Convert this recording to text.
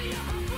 fire.